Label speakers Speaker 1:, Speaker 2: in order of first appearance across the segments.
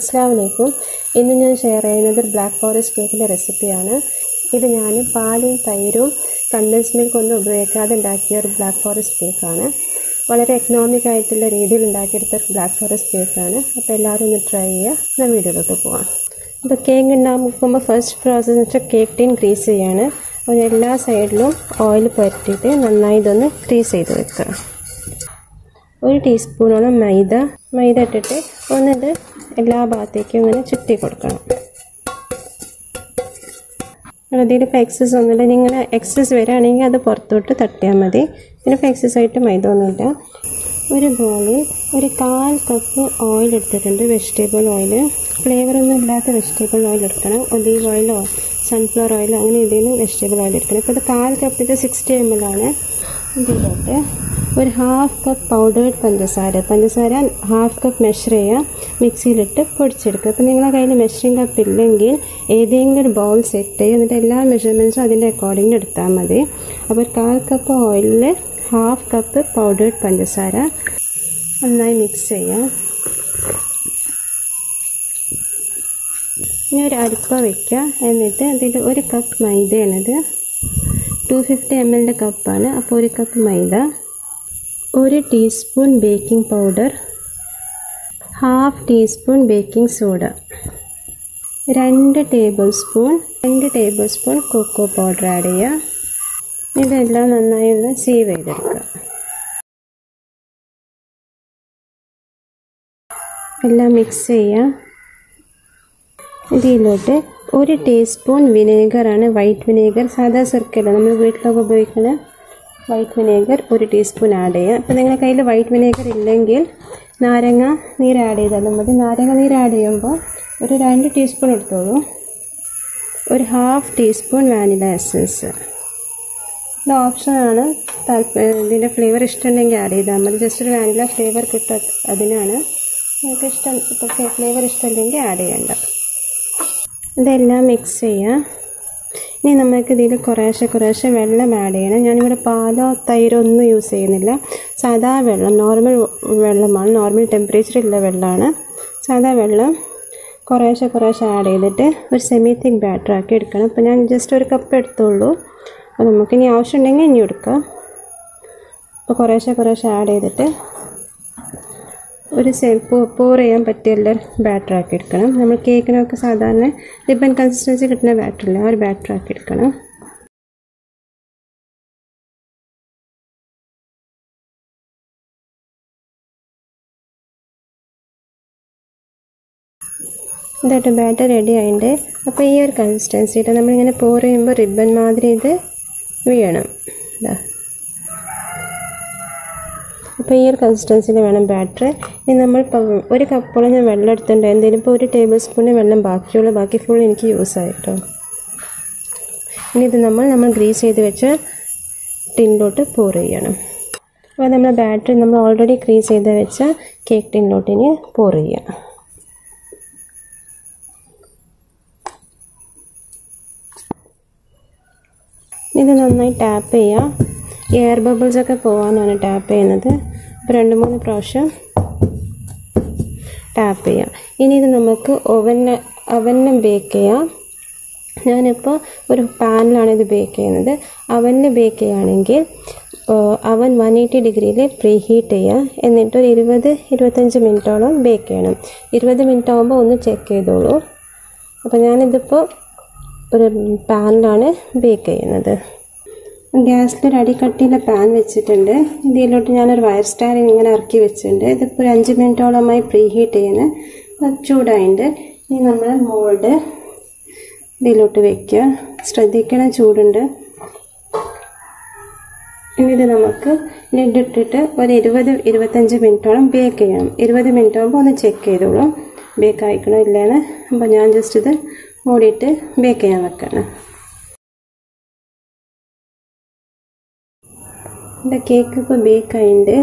Speaker 1: അസ്സാം വലൈക്കും ഇന്ന് ഞാൻ ഷെയർ ചെയ്യുന്നത് ബ്ലാക്ക് ഫോറസ്റ്റ് കേക്കിന്റെ റെസിപ്പിയാണ് ഇത് ഞാൻ പാലും തൈരും കണ്ടൻസ് മിൽക്ക് ഒന്നും ഉപയോഗിക്കാതെ ഉണ്ടാക്കിയ ഒരു ബ്ലാക്ക് ഫോറസ്റ്റ് കേക്കാണ് വളരെ എക്കണോമിക് ആയിട്ടുള്ള രീതിയിൽ ഉണ്ടാക്കിയെടുത്ത ഒരു ബ്ലാക്ക് ഫോറസ്റ്റ് കേക്കാണ് അപ്പോൾ എല്ലാവരും ഒന്ന് ട്രൈ ചെയ്യുക. ഞാൻ വീഡിയോയിലോട്ട് പോവാം. അപ്പോൾ കേക്ക് ഉണ്ടാക്കുമ്പോൾ ഫസ്റ്റ് പ്രോസസ്സ് എന്ന് വെച്ചാൽ കേക്ക് ടീൻ ഗ്രീസ് ചെയ്യാണ്. അപ്പോൾ എല്ലാ സൈഡിലും ഓയിൽ പുരട്ടിയിട്ട് നന്നായി ഇതൊന്ന് ഗ്രീസ് ചെയ്ത് വെക്കുക. ഒരു ടീസ്പൂണോളം മൈദ. മൈദ ഇട്ടിട്ട് ഒന്നിട്ട് എല്ലാ ഭാഗത്തേക്കും ഇങ്ങനെ ചുറ്റി കൊടുക്കണം. അതിൽ ഇപ്പോൾ എക്സസ് ഒന്നുമില്ല നിങ്ങൾ എക്സസ് വരികയാണെങ്കിൽ അത് പുറത്തോട്ട് തട്ടിയാൽ മതി. പിന്നെ ഇപ്പോൾ എക്സസ് ആയിട്ട് മൈദ ഒന്നുമില്ല ഒരു ബോളിൽ ഒരു കാൽ കപ്പ് ഓയിൽ എടുത്തിട്ടുണ്ട്. വെജിറ്റബിൾ ഓയിൽ ഫ്ലേവറൊന്നും ഇല്ലാത്ത വെജിറ്റബിൾ ഓയിൽ എടുക്കണം. ഒലീവ് ഓയിലോ സൺഫ്ലവർ ഓയിലോ അങ്ങനെ ഏതെങ്കിലും വെജിറ്റബിൾ ഓയിൽ എടുക്കണം. ഇപ്പോൾ ഇത് കാൽ കപ്പിന്റെ സിക്സ്റ്റി എം എൽ ആണ്. ഇതിലോട്ട് ഒരു ഹാഫ് കപ്പ് പൗഡേർഡ് പഞ്ചസാര. പഞ്ചസാര ഹാഫ് കപ്പ് മെഷർ ചെയ്യുക. മിക്സിയിലിട്ട് പൊടിച്ചെടുക്കുക. അപ്പോൾ നിങ്ങളുടെ കയ്യിൽ മെഷറിംഗ് കപ്പ് ഇല്ലെങ്കിൽ ഏതെങ്കിലും ഒരു ബൗൾ സെറ്റ് ചെയ്യുക എന്നിട്ട് എല്ലാ മെഷർമെന്റ്സും അതിന്റെ അക്കോർഡിംഗ് എടുത്താൽ മതി. അപ്പോൾ ഒരു കാൽ കപ്പ് ഓയിലിൽ ഹാഫ് കപ്പ് പൗഡേർഡ് പഞ്ചസാര നന്നായി മിക്സ് ചെയ്യാം ഇനി ഒരു അരിപ്പ വയ്ക്കുക എന്നിട്ട് അതിൽ ഒരു കപ്പ് മൈദയാണിത്. ടു ഫിഫ്റ്റി എം എല്ലിന്റെ കപ്പാണ് അപ്പോൾ ഒരു കപ്പ് മൈദ. ഒരു teaspoon baking powder half teaspoon baking soda രണ്ട് ടേബിൾ സ്പൂൺ രണ്ട് tablespoon cocoa powder add ചെയ്യുക. ഇതെല്ലാം നന്നായി ഒന്ന് സേവ് ചെയ്തെടുക്കുക. എല്ലാം മിക്സ് ചെയ്യുക. ഇതിലോട്ട് ഒരു ടീസ്പൂൺ വിനേഗറാണ് വൈറ്റ് വിനേഗർ സാധാ സർക്കല്ല നമ്മൾ വീട്ടിലൊക്കെ ഉപയോഗിക്കുന്ന വൈറ്റ് വിനേഗർ ഒരു ടീസ്പൂൺ ആഡ് ചെയ്യുക. അപ്പോൾ നിങ്ങളുടെ കയ്യിൽ വൈറ്റ് വിനേഗർ ഇല്ലെങ്കിൽ നാരങ്ങ നീര് ആഡ് ചെയ്താലും മതി. നാരങ്ങ നീര് ആഡ് ചെയ്യുമ്പോൾ ഒരു രണ്ട് ടീസ്പൂൺ എടുത്തോളൂ. ഒരു ഹാഫ് ടീസ്പൂൺ വാനില എസൻസ് ഇത് ഓപ്ഷനാണ് താല്പര്യം ഇതിന്റെ ഫ്ലേവർ ഇഷ്ടമുണ്ടെങ്കിൽ ആഡ് ചെയ്താൽ മതി. ജസ്റ്റ് ഒരു വാനില ഫ്ലേവർ കിട്ടും അതിനാണ്. നിങ്ങൾക്ക് ഇഷ്ടം ഇപ്പോൾ ഫ്ലേവർ ഇഷ്ടമുണ്ടെങ്കിൽ ആഡ് ചെയ്യണ്ട. ഇതെല്ലാം മിക്സ് ചെയ്യുക. ഇനി നമുക്ക് ഇതിൽ കുറേശ്ശെ കുറേശ്ശെ വെള്ളം ആഡ് ചെയ്യണം. ഞാനിവിടെ പാലോ തൈരോ ഒന്നും യൂസ് ചെയ്യുന്നില്ല. സാധാ വെള്ളം നോർമൽ വെള്ളമാണ്. നോർമൽ ടെമ്പറേച്ചറുള്ള വെള്ളമാണ് സാധാ വെള്ളം കുറേശ്ശെ കുറേശ്ശെ ആഡ് ചെയ്തിട്ട് ഒരു സെമി തിക്ക് ബാറ്റർ ആക്കി എടുക്കണം. അപ്പോൾ ഞാൻ ജസ്റ്റ് ഒരു കപ്പ് എടുത്തുള്ളൂ അപ്പോൾ നമുക്കിനി ആവശ്യമുണ്ടെങ്കിൽ ഇനി എടുക്കാം. അപ്പോൾ കുറേശ്ശെ കുറേശ്ശെ ആഡ് ചെയ്തിട്ട് ഒരു പോർ ചെയ്യാൻ പറ്റിയുള്ള ബാറ്റർ ആക്കി എടുക്കണം. നമ്മൾ കേക്കിനൊക്കെ സാധാരണ റിബൺ കൺസിസ്റ്റൻസി കിട്ടുന്ന ബാറ്ററില്ല ആ ഒരു ബാറ്റർ ആക്കി എടുക്കണം. ഇതായിട്ട് ബാറ്റർ റെഡി ആയിട്ടുണ്ട് അപ്പോൾ ഈ ഒരു കൺസിസ്റ്റൻസിയിട്ട് നമ്മളിങ്ങനെ പോർ ചെയ്യുമ്പോൾ റിബൺ മാതിരി ഇത് വീഴണം. ഇതാ അപ്പോൾ ഈ ഒരു കൺസിസ്റ്റൻസിൽ വേണം ബാറ്റർ ഇനി നമ്മൾ ഒരു കപ്പോളം ഞാൻ വെള്ളം എടുത്തിട്ടുണ്ട്. എന്തെങ്കിലും ഇപ്പോൾ ഒരു ടേബിൾ സ്പൂണിന് വെള്ളം ബാക്കിയുള്ളൂ ബാക്കി ഫുൾ എനിക്ക് യൂസ് ആയിട്ടോ ഇനി ഇത് നമ്മൾ നമ്മൾ ഗ്രീസ് ചെയ്ത് വെച്ച് ടിന്നിലോട്ട് പോർ ചെയ്യണം. അപ്പോൾ നമ്മൾ ബാറ്ററി നമ്മൾ ഓൾറെഡി ഗ്രീസ് ചെയ്ത് വെച്ച കേക്ക് ടിന്നിലോട്ട് ഇനി പോർ ചെയ്യാം. ഇത് നന്നായി ടാപ്പ് ചെയ്യാം. എയർ ബബിൾസൊക്കെ പോകാനാണ് ടാപ്പ് ചെയ്യുന്നത്. രണ്ട് മൂന്ന് പ്രാവശ്യം ടാപ്പ് ചെയ്യാം. ഇനി ഇത് നമുക്ക് ഓവനിൽ അവനും ബേക്ക് ചെയ്യാം. ഞാനിപ്പോൾ ഒരു പാനിലാണ് ഇത് ബേക്ക് ചെയ്യുന്നത്. അവനിൽ ബേക്ക് ചെയ്യുകയാണെങ്കിൽ അവൻ വൺ എയ്റ്റി ഡിഗ്രിയിൽ പ്രീ ഹീറ്റ് ചെയ്യുക. എന്നിട്ട് ഒരു ഇരുപത് ഇരുപത്തഞ്ച് മിനിറ്റോളം ബേക്ക് ചെയ്യണം. ഇരുപത് മിനിറ്റ് ആകുമ്പോൾ ഒന്ന് ചെക്ക് ചെയ്തോളൂ. അപ്പോൾ ഞാനിതിപ്പോൾ ഒരു പാനിലാണ് ബേക്ക് ചെയ്യുന്നത്. ഗ്യാസിലൊരു അടിക്കട്ടിയിലെ പാൻ വെച്ചിട്ടുണ്ട്. ഇതിലോട്ട് ഞാനൊരു വയർ സ്റ്റാർ ഇങ്ങനെ ഇറക്കി വെച്ചിട്ടുണ്ട്. ഇതിപ്പോൾ ഒരു അഞ്ച് മിനിറ്റോളമായി പ്രീ ഹീറ്റ് ചെയ്യുന്നത് ചൂടായിട്ടുണ്ട് ഇനി നമ്മൾ മോൾഡ് ഇതിലോട്ട് വെക്കുക. ശ്രദ്ധിക്കണം ചൂടുണ്ട്. ഇത് നമുക്ക് ലിഡ് ഇട്ടിട്ട് ഒരു ഇരുപത് ഇരുപത്തഞ്ച് മിനിറ്റോളം ബേക്ക് ചെയ്യണം. ഇരുപത് മിനിറ്റ് ആകുമ്പോൾ ഒന്ന് ചെക്ക് ചെയ്തോളൂ. ബേക്ക് ആയിക്കണോ ഇല്ലേന്ന് അപ്പോൾ ഞാൻ ജസ്റ്റ് ഇത് മൂടിയിട്ട് ബേക്ക് ചെയ്യാൻ വെക്കണം. എന്റെ കേക്ക് ഇപ്പോൾ ആയിട്ട്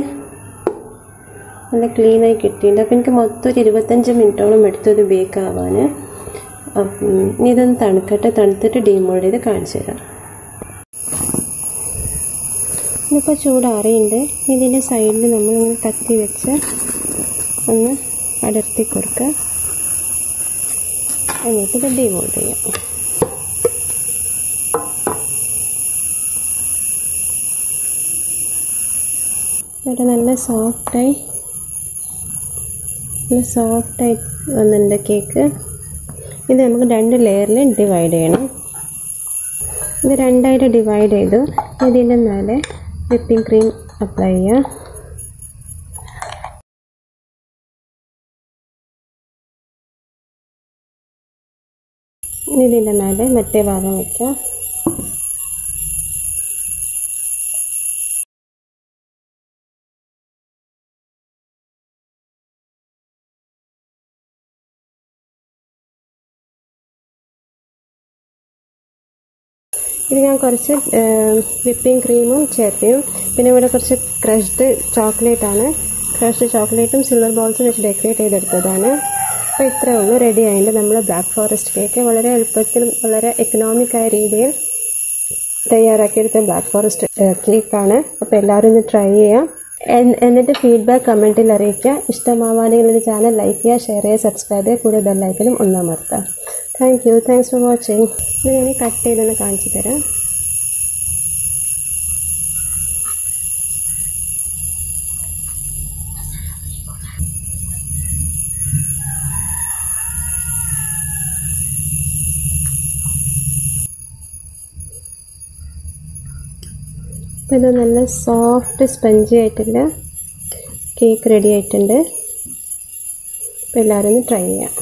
Speaker 1: നല്ല ക്ലീനായി കിട്ടിയിട്ടുണ്ട്. അപ്പോൾ എനിക്ക് മൊത്തം ഒരു ഇരുപത്തഞ്ച് മിനിറ്റോളം എടുത്തു ഇത് ബേക്ക് ആവാൻ ഇനി ഇതൊന്ന് തണുക്കട്ടെ. തണുത്തിട്ട് ഡീമോൾഡ് ചെയ്ത് കാണിച്ചു തരാം. ഇതിപ്പോൾ ചൂടാറിയുണ്ട് ഇതിന്റെ സൈഡിൽ നമ്മളിങ്ങനെ കത്തി വെച്ച് ഒന്ന് അടർത്തി കൊടുക്കുക. എന്നിട്ട് ഇത് ഡീമോൾഡ് ചെയ്യാം. ഇവിടെ നല്ല സോഫ്റ്റായി. നല്ല സോഫ്റ്റായി വന്നിട്ടുണ്ട് കേക്ക്. ഇത് നമുക്ക് രണ്ട് ലെയറിൽ ഡിവൈഡ് ചെയ്യണം. ഇത് രണ്ടായിട്ട് ഡിവൈഡ് ചെയ്തു. ഇതിന്റെ മേലെ വിപ്പിംഗ് ക്രീം അപ്ലൈ ചെയ്യുക ഇനി ഇതിന്റെ മേലെ മറ്റേ ഭാഗം വയ്ക്കാം ഇത് ഞാൻ കുറച്ച് വിപ്പിംഗ് ക്രീമും ചേർത്തിയും. പിന്നെ ഇവിടെ കുറച്ച് ക്രഷ്ഡ് ആണ്. ക്രഷ്ഡ് ചോക്ലേറ്റും സിൽവർ ബോൾസും വെച്ച് ഡെക്കറേറ്റ് ചെയ്തെടുത്തതാണ്. അപ്പോൾ ഇത്രേ ഉള്ളൂ. റെഡി ആയിട്ട് നമ്മൾ ബ്ലാക്ക് ഫോറസ്റ്റ് കേക്ക് വളരെ എളുപ്പത്തിൽ വളരെ എക്കണോമിക് ആയ രീതിയിൽ തയ്യാറാക്കിയെടുത്ത ബ്ലാക്ക് ഫോറസ്റ്റ് കേക്കാണ് അപ്പോൾ എല്ലാവരും ഒന്ന് ട്രൈ ചെയ്യാം. എന്നിട്ട് ഫീഡ്ബാക്ക് കമന്റിൽ അറിയിക്കുക. ഇഷ്ടമാവാണെങ്കിൽ ചാനൽ ലൈക്ക് ചെയ്യുക ഷെയർ ചെയ്യുക സബ്സ്ക്രൈബ് ചെയ്യുക. കൂടെ ബെല്ലൈക്കലും ഒന്നമർത്തുക thank you thanks for watching ഇത് ഞാൻ കട്ട് ചെയ്തൊന്ന് കാണിച്ചു തരാം. അപ്പോൾ ഇത് നല്ല സോഫ്റ്റ് സ്പഞ്ചി ആയിട്ടുള്ള കേക്ക് റെഡി ആയിട്ടുണ്ട്. അപ്പോൾ എല്ലാവരും ഒന്ന് ട്രൈ ചെയ്യാം.